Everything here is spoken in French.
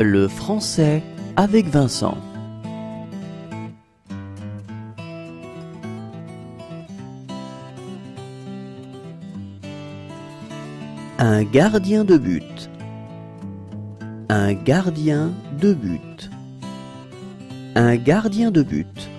Le français avec Vincent. Un gardien de but. Un gardien de but. Un gardien de but.